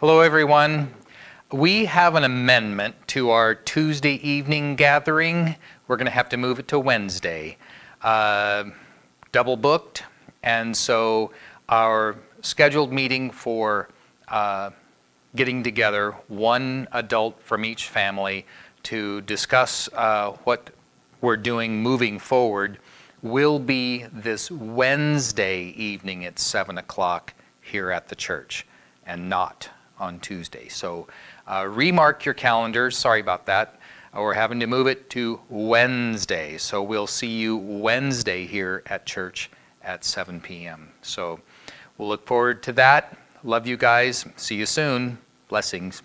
Hello, everyone. We have an amendment to our Tuesday evening gathering. We're going to have to move it to Wednesday. Uh, double booked, and so our scheduled meeting for uh, getting together, one adult from each family, to discuss uh, what we're doing moving forward, will be this Wednesday evening at 7 o'clock here at the church, and not on Tuesday. So uh, remark your calendars. Sorry about that. Uh, we're having to move it to Wednesday. So we'll see you Wednesday here at church at 7 p.m. So we'll look forward to that. Love you guys. See you soon. Blessings.